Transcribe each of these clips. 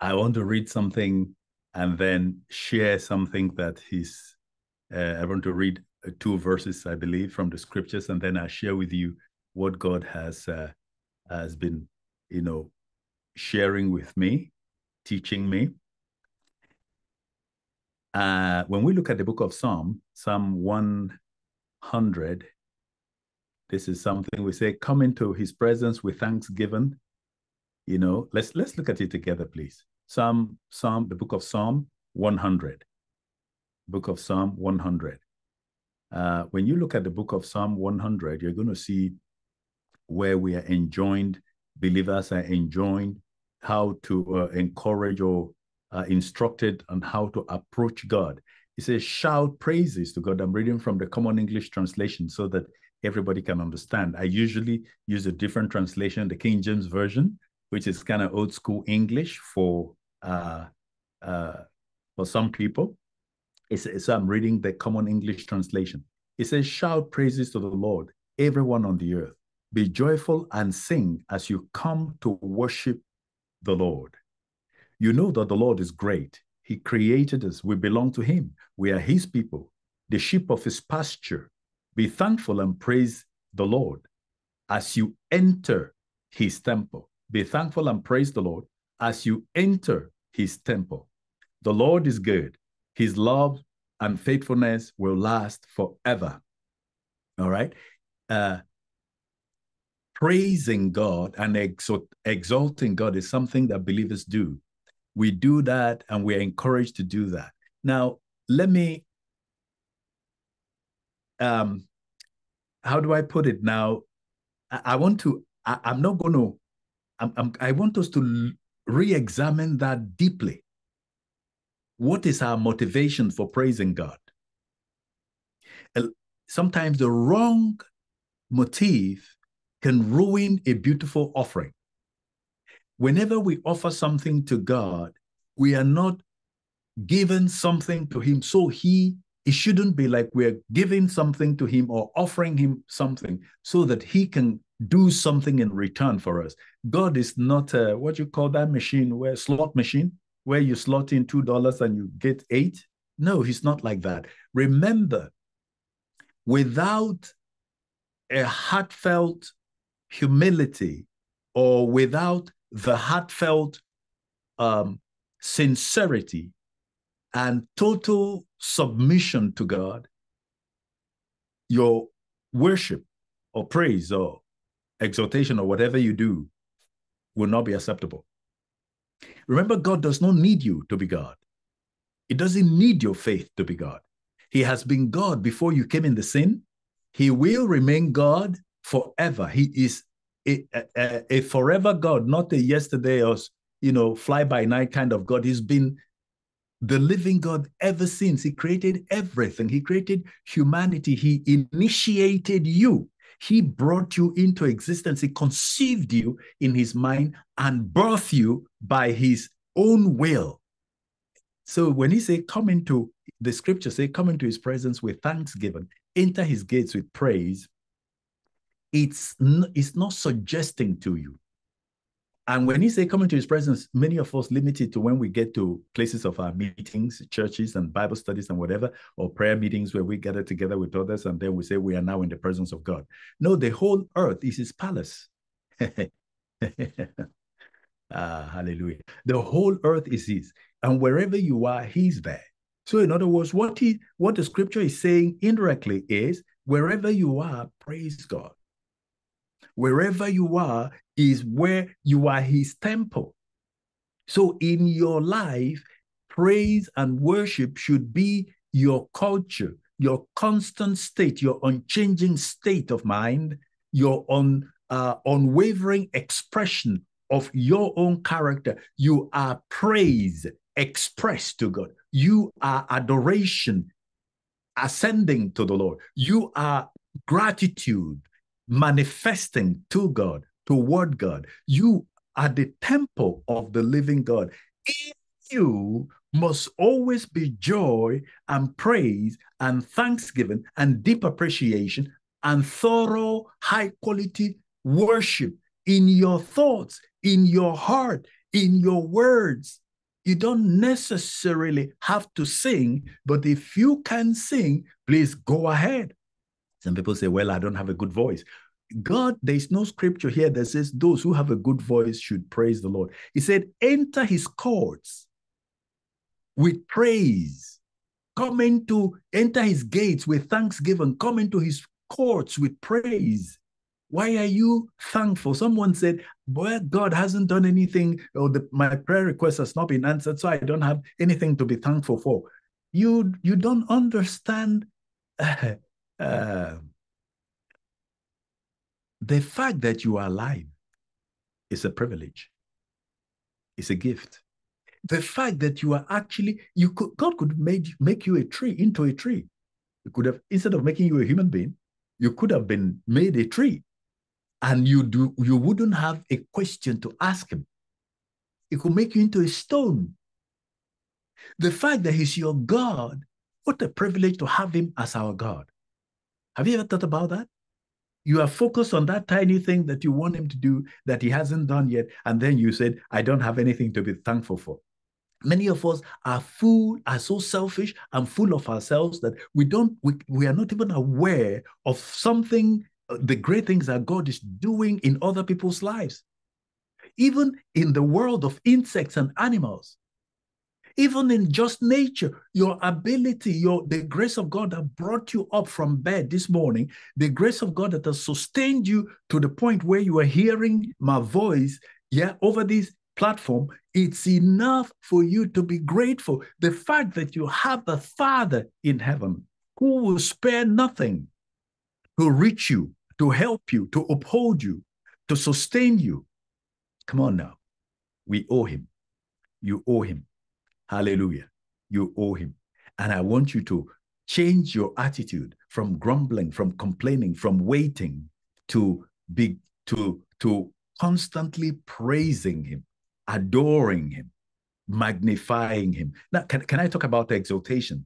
I want to read something and then share something that he's. Uh, I want to read uh, two verses, I believe, from the scriptures, and then I share with you what God has uh, has been, you know, sharing with me, teaching me. Uh, when we look at the book of Psalm, Psalm 100, this is something we say, come into his presence with thanksgiving. You know, let's let's look at it together, please. Psalm, Psalm, the book of Psalm 100. Book of Psalm 100. Uh, when you look at the book of Psalm 100, you're going to see where we are enjoined, believers are enjoined how to uh, encourage or uh, instructed on how to approach God. He says, shout praises to God. I'm reading from the Common English translation so that everybody can understand. I usually use a different translation, the King James Version, which is kind of old school English for uh, uh, for some people. It's, so I'm reading the Common English translation. It says, Shout praises to the Lord, everyone on the earth. Be joyful and sing as you come to worship the Lord. You know that the Lord is great. He created us. We belong to Him. We are His people, the sheep of His pasture. Be thankful and praise the Lord as you enter His temple. Be thankful and praise the Lord as you enter his temple. The Lord is good. His love and faithfulness will last forever. All right. Uh, praising God and exalt, exalting God is something that believers do. We do that and we're encouraged to do that. Now, let me, um, how do I put it now? I, I want to, I, am not going to, I'm, I'm, I want us to re examine that deeply. What is our motivation for praising God? Sometimes the wrong motive can ruin a beautiful offering. Whenever we offer something to God, we are not giving something to Him. So He, it shouldn't be like we're giving something to Him or offering Him something so that He can do something in return for us. God is not a, what you call that machine, where slot machine, where you slot in two dollars and you get eight. No, he's not like that. Remember, without a heartfelt humility or without the heartfelt um, sincerity and total submission to God, your worship or praise or exhortation or whatever you do will not be acceptable. Remember, God does not need you to be God. He doesn't need your faith to be God. He has been God before you came in the sin. He will remain God forever. He is a, a, a forever God, not a yesterday or you know fly by night kind of God. He's been the living God ever since. He created everything. He created humanity. He initiated you. He brought you into existence. He conceived you in his mind and birthed you by his own will. So when he say come into the scripture say come into his presence with thanksgiving, enter his gates with praise, it's, it's not suggesting to you and when he say come into his presence, many of us limited to when we get to places of our meetings, churches and Bible studies and whatever, or prayer meetings where we gather together with others and then we say we are now in the presence of God. No, the whole earth is his palace. ah, hallelujah. The whole earth is his. And wherever you are, he's there. So in other words, what he what the scripture is saying indirectly is wherever you are, praise God. Wherever you are is where you are his temple. So in your life, praise and worship should be your culture, your constant state, your unchanging state of mind, your un, uh, unwavering expression of your own character. You are praise expressed to God. You are adoration ascending to the Lord. You are gratitude manifesting to God toward God. You are the temple of the living God. In you must always be joy and praise and thanksgiving and deep appreciation and thorough, high quality worship in your thoughts, in your heart, in your words, You don't necessarily have to sing, but if you can sing, please go ahead. Some people say, Well, I don't have a good voice. God, there is no scripture here that says those who have a good voice should praise the Lord. He said, Enter his courts with praise. Come into, enter his gates with thanksgiving. Come into his courts with praise. Why are you thankful? Someone said, Well, God hasn't done anything, or the, my prayer request has not been answered, so I don't have anything to be thankful for. You, you don't understand uh, uh, the fact that you are alive is a privilege, it's a gift. The fact that you are actually, you could, God could make, make you a tree into a tree. You could have, instead of making you a human being, you could have been made a tree and you do you wouldn't have a question to ask him. It could make you into a stone. The fact that he's your God, what a privilege to have him as our God. Have you ever thought about that? You are focused on that tiny thing that you want him to do that he hasn't done yet. And then you said, I don't have anything to be thankful for. Many of us are full, are so selfish and full of ourselves that we don't, we, we are not even aware of something uh, the great things that God is doing in other people's lives. Even in the world of insects and animals, even in just nature, your ability, your the grace of God that brought you up from bed this morning, the grace of God that has sustained you to the point where you are hearing my voice, yeah, over this platform, it's enough for you to be grateful. The fact that you have a Father in heaven who will spare nothing to reach you to help you, to uphold you, to sustain you. Come on now. We owe him. You owe him. Hallelujah. You owe him. And I want you to change your attitude from grumbling, from complaining, from waiting to be to to constantly praising him, adoring him, magnifying him. Now, can, can I talk about exaltation?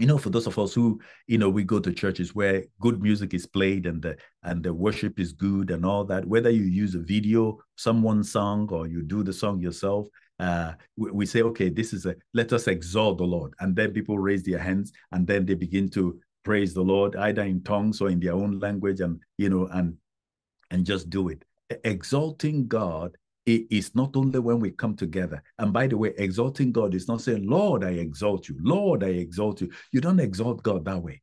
you know, for those of us who, you know, we go to churches where good music is played and the and the worship is good and all that, whether you use a video, someone's song, or you do the song yourself, uh, we, we say, okay, this is a let us exalt the Lord. And then people raise their hands and then they begin to praise the Lord, either in tongues or in their own language, and you know, and and just do it. Exalting God is not only when we come together. And by the way, exalting God is not saying, Lord, I exalt you. Lord, I exalt you. You don't exalt God that way.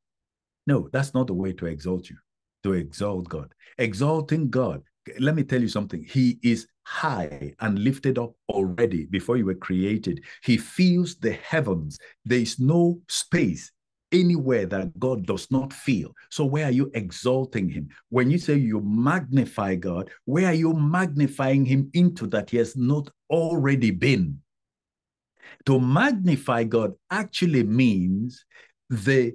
No, that's not the way to exalt you, to exalt God. Exalting God, let me tell you something. He is high and lifted up already before you were created. He fills the heavens. There is no space anywhere that God does not feel. So, where are you exalting Him? When you say you magnify God, where are you magnifying Him into that He has not already been? To magnify God actually means the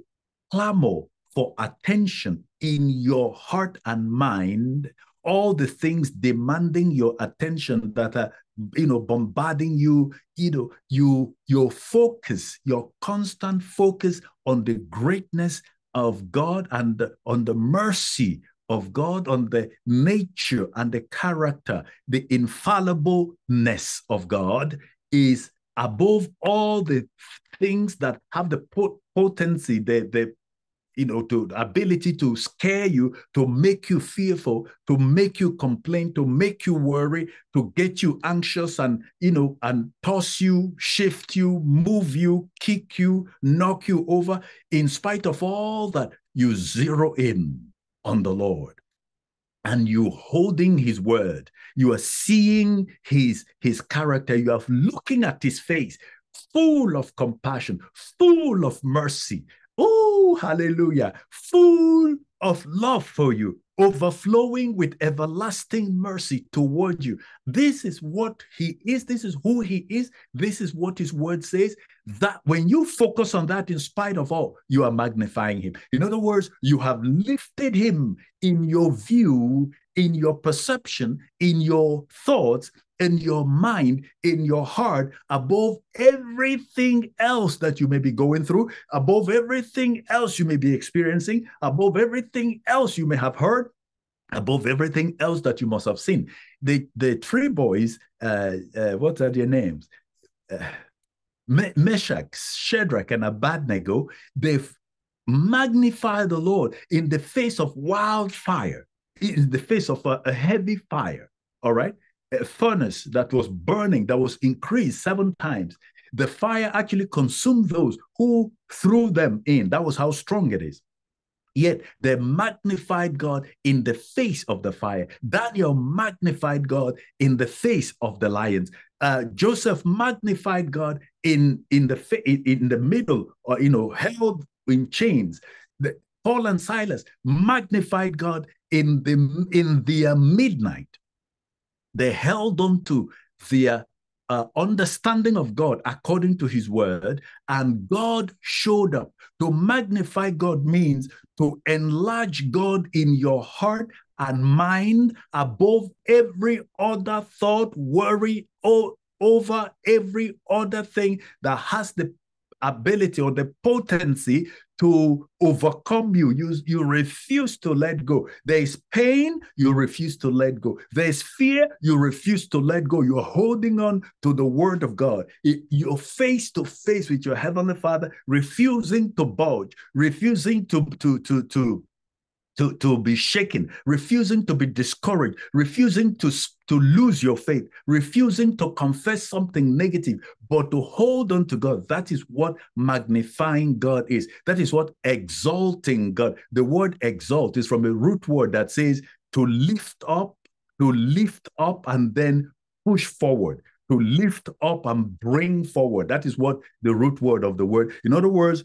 clamor for attention in your heart and mind all the things demanding your attention that are you know bombarding you you know you your focus your constant focus on the greatness of god and on the mercy of god on the nature and the character the infallibleness of god is above all the things that have the potency the the you know, to ability to scare you, to make you fearful, to make you complain, to make you worry, to get you anxious and, you know, and toss you, shift you, move you, kick you, knock you over. In spite of all that, you zero in on the Lord and you holding his word you are seeing his his character you are looking at his face full of compassion full of mercy Oh, hallelujah. Full of love for you, overflowing with everlasting mercy toward you. This is what he is. This is who he is. This is what his word says. That when you focus on that, in spite of all, you are magnifying him. In other words, you have lifted him in your view, in your perception, in your thoughts, in your mind, in your heart, above everything else that you may be going through, above everything else you may be experiencing, above everything else you may have heard, above everything else that you must have seen. The the three boys, uh, uh, what are their names? uh, Meshach, Shadrach, and Abednego, they've magnified the Lord in the face of wildfire, in the face of a, a heavy fire. All right, a furnace that was burning, that was increased seven times. The fire actually consumed those who threw them in. That was how strong it is. Yet they magnified God in the face of the fire. Daniel magnified God in the face of the lions. Uh, Joseph magnified God in in the in the middle, or you know, held in chains. The, Paul and Silas magnified God in the in their midnight. They held on to their uh, understanding of God according to his word, and God showed up. To magnify God means to enlarge God in your heart and mind above every other thought, worry, or over every other thing that has the ability or the potency to overcome you. You, you refuse to let go. There is pain, you refuse to let go. There's fear, you refuse to let go. You're holding on to the word of God. You're face to face with your heavenly father, refusing to budge, refusing to, to, to, to to, to be shaken, refusing to be discouraged, refusing to, to lose your faith, refusing to confess something negative, but to hold on to God. That is what magnifying God is. That is what exalting God. The word exalt is from a root word that says to lift up, to lift up and then push forward. To lift up and bring forward. That is what the root word of the word. In other words,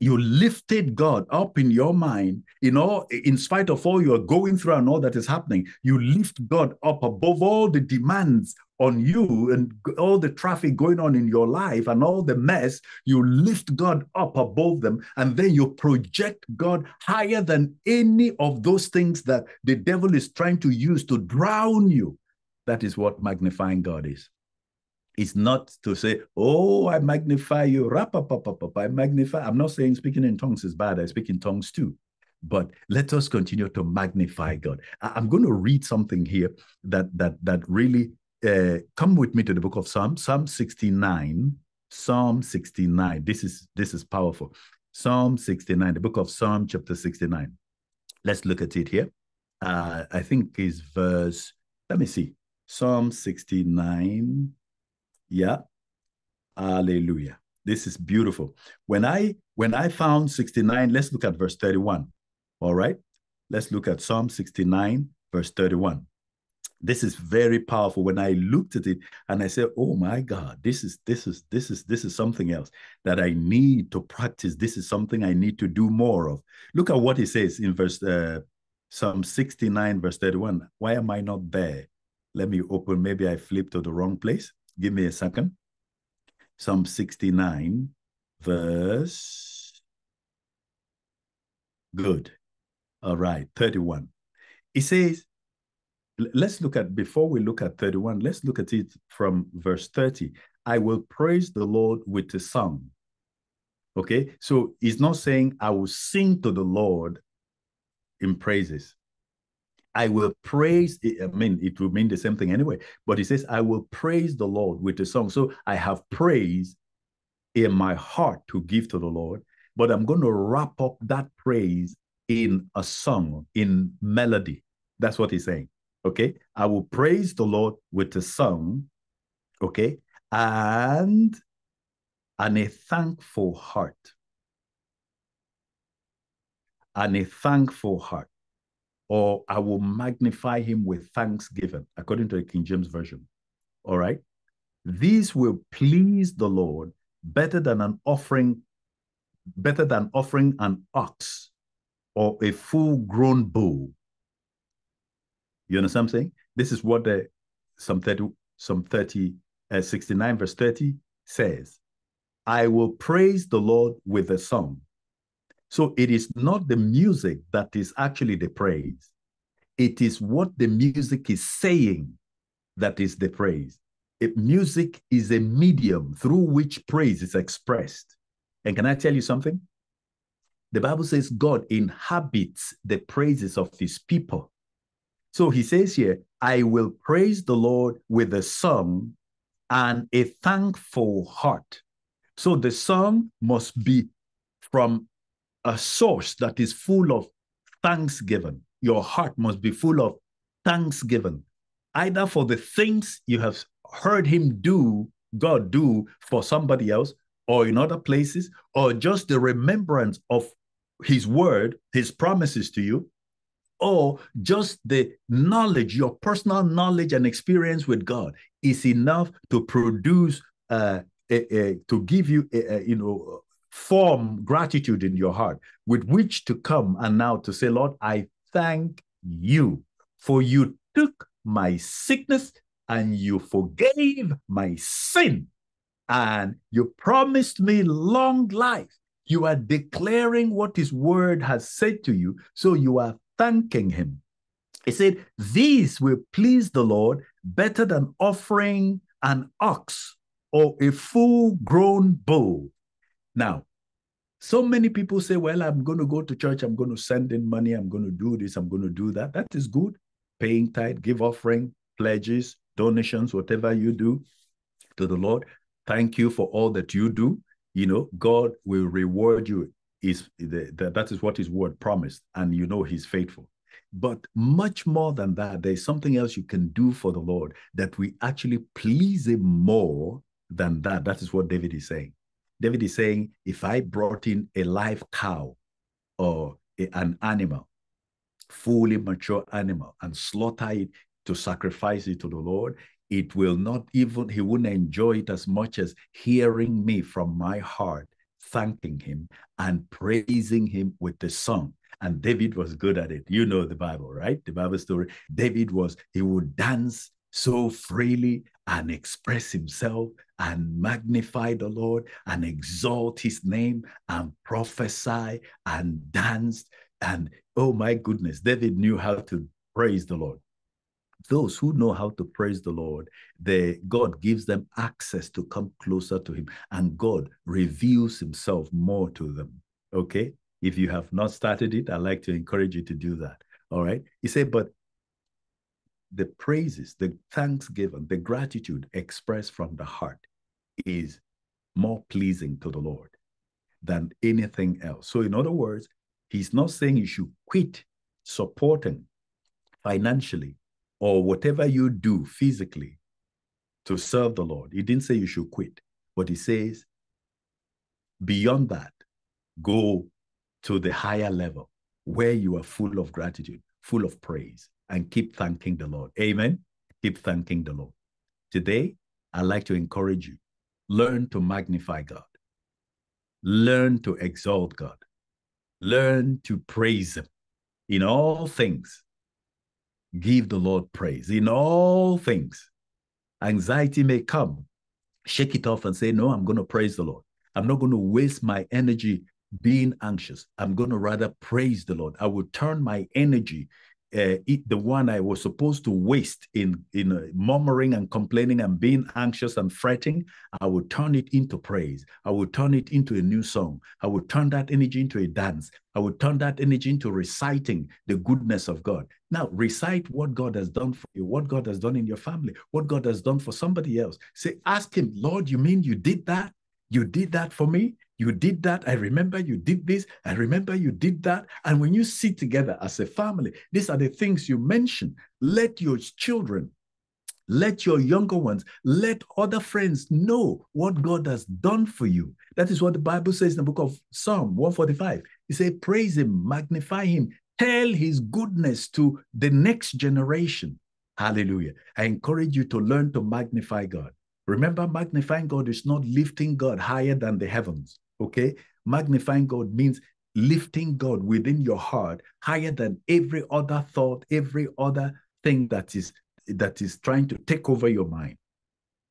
you lifted God up in your mind, in all, in spite of all you're going through and all that is happening, you lift God up above all the demands on you and all the traffic going on in your life and all the mess, you lift God up above them, and then you project God higher than any of those things that the devil is trying to use to drown you. That is what magnifying God is. It's not to say, oh, I magnify you, I magnify. I'm not saying speaking in tongues is bad. I speak in tongues too. But let us continue to magnify God. I'm going to read something here that that that really uh, come with me to the book of Psalm, Psalm 69. Psalm 69. This is this is powerful. Psalm 69, the book of Psalm, chapter 69. Let's look at it here. Uh, I think is verse, let me see. Psalm 69, yeah. Hallelujah. This is beautiful. When I when I found 69, let's look at verse 31. All right. Let's look at Psalm 69, verse 31. This is very powerful. When I looked at it and I said, "Oh my God, this is this is this is this is something else that I need to practice. This is something I need to do more of." Look at what he says in verse uh, Psalm 69, verse 31. Why am I not there? Let me open. Maybe I flipped to the wrong place. Give me a second. Psalm 69, verse. Good. All right, 31. It says, let's look at, before we look at 31, let's look at it from verse 30. I will praise the Lord with a song. Okay, so he's not saying I will sing to the Lord in praises. I will praise, I mean, it will mean the same thing anyway, but he says, I will praise the Lord with a song. So I have praise in my heart to give to the Lord, but I'm going to wrap up that praise in a song, in melody. That's what he's saying. Okay. I will praise the Lord with a song. Okay. And and a thankful heart. And a thankful heart or I will magnify him with thanksgiving, according to the King James Version. All right. These will please the Lord better than an offering, better than offering an ox or a full grown bull. You understand what I'm saying? This is what the Psalm 30, Psalm 30, uh, 69 verse 30 says. I will praise the Lord with a song. So it is not the music that is actually the praise. It is what the music is saying that is the praise. It, music is a medium through which praise is expressed. And can I tell you something? The Bible says God inhabits the praises of his people. So he says here, I will praise the Lord with a song and a thankful heart. So the song must be from a source that is full of thanksgiving. Your heart must be full of thanksgiving, either for the things you have heard Him do, God do for somebody else, or in other places, or just the remembrance of His word, His promises to you, or just the knowledge, your personal knowledge and experience with God is enough to produce, uh, a, a, to give you, a, you know, form gratitude in your heart with which to come and now to say, Lord, I thank you for you took my sickness and you forgave my sin and you promised me long life. You are declaring what his word has said to you. So you are thanking him. He said, These will please the Lord better than offering an ox or a full grown bull. Now, so many people say, Well, I'm going to go to church, I'm going to send in money, I'm going to do this, I'm going to do that. That is good. Paying tithe, give offering, pledges, donations, whatever you do to the Lord. Thank you for all that you do. You know, God will reward you. Is the, that, that is what his word promised, and you know he's faithful. But much more than that, there's something else you can do for the Lord that we actually please him more than that. That is what David is saying. David is saying, if I brought in a live cow or a, an animal, fully mature animal, and slaughter it to sacrifice it to the Lord, it will not even, he wouldn't enjoy it as much as hearing me from my heart, thanking him and praising him with the song. And David was good at it. You know the Bible, right? The Bible story. David was, he would dance so freely and express himself and magnify the Lord and exalt his name and prophesy and dance. And oh my goodness, David knew how to praise the Lord. Those who know how to praise the Lord, the God gives them access to come closer to him, and God reveals himself more to them. Okay. If you have not started it, I'd like to encourage you to do that. All right. He said, but the praises, the thanksgiving, the gratitude expressed from the heart is more pleasing to the Lord than anything else. So, in other words, he's not saying you should quit supporting financially or whatever you do physically to serve the Lord. He didn't say you should quit, but he says, beyond that, go to the higher level where you are full of gratitude, full of praise, and keep thanking the Lord. Amen. Keep thanking the Lord. Today, I'd like to encourage you learn to magnify God, learn to exalt God, learn to praise Him in all things. Give the Lord praise in all things. Anxiety may come, shake it off and say, No, I'm going to praise the Lord. I'm not going to waste my energy being anxious. I'm going to rather praise the Lord. I will turn my energy uh, it, the one I was supposed to waste in in uh, murmuring and complaining and being anxious and fretting, I would turn it into praise. I would turn it into a new song. I would turn that energy into a dance. I would turn that energy into reciting the goodness of God. Now, recite what God has done for you, what God has done in your family, what God has done for somebody else. Say, ask Him, Lord, you mean you did that? You did that for me? You did that. I remember you did this. I remember you did that. And when you sit together as a family, these are the things you mention. Let your children, let your younger ones, let other friends know what God has done for you. That is what the Bible says in the book of Psalm 145. He said, Praise Him, magnify Him, tell His goodness to the next generation. Hallelujah. I encourage you to learn to magnify God. Remember, magnifying God is not lifting God higher than the heavens. Okay. Magnifying God means lifting God within your heart higher than every other thought, every other thing that is that is trying to take over your mind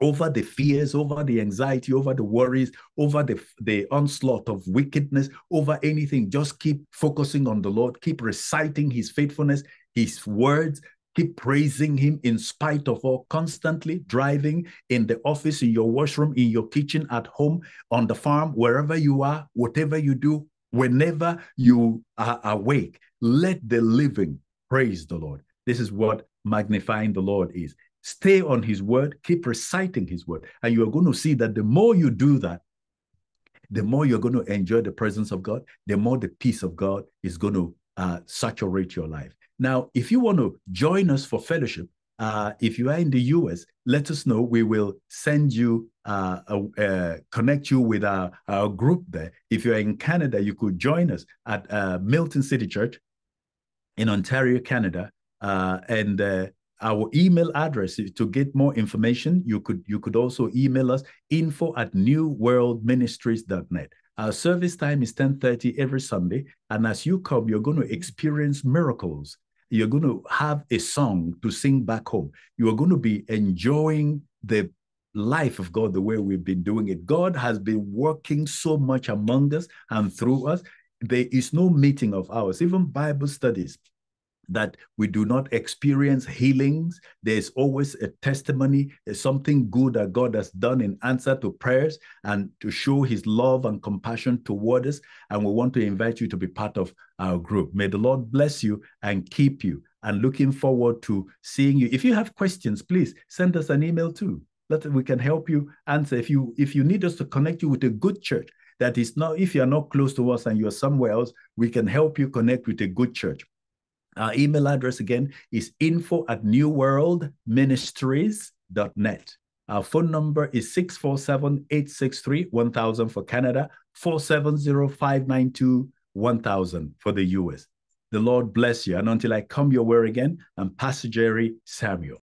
over the fears, over the anxiety, over the worries, over the, the onslaught of wickedness, over anything. Just keep focusing on the Lord, keep reciting his faithfulness, his words, Keep praising Him in spite of all, constantly driving in the office, in your washroom, in your kitchen, at home, on the farm, wherever you are, whatever you do, whenever you are awake. Let the living praise the Lord. This is what magnifying the Lord is Stay on his word, keep reciting his word. And you are going to see that the more you do that, the more you're going to enjoy the presence of God, the more the peace of God is going to uh, saturate your life. Now, if you want to join us for fellowship, uh, if you are in the US, let us know. We will send you, uh, uh, connect you with our, our group there. If you're in Canada, you could join us at uh, Milton City Church in Ontario, Canada. Uh, and uh, our email address to get more information, you could you could also email us info at newworldministries.net. Our service time is 10:30 every Sunday. And as you come, you're going to experience miracles you're going to have a song to sing back home. You are going to be enjoying the life of God the way we've been doing it. God has been working so much among us and through us. There is no meeting of ours, even Bible studies that we do not experience healings. There's always a testimony. Something good that God has done in answer to prayers and to show his love and compassion toward us. And we want to invite you to be part of our group. May the Lord bless you and keep you. And looking forward to seeing you. If you have questions, please send us an email too. That we can help you answer. If you if you need us to connect you with a good church, that is not if you're not close to us and you're somewhere else, we can help you connect with a good church. Our email address again is info at newworldministries.net. Our phone number is 647 863 1000 for Canada, 470 592 1000 for the US. The Lord bless you. And until I come your way again, I'm Pastor Jerry Samuel.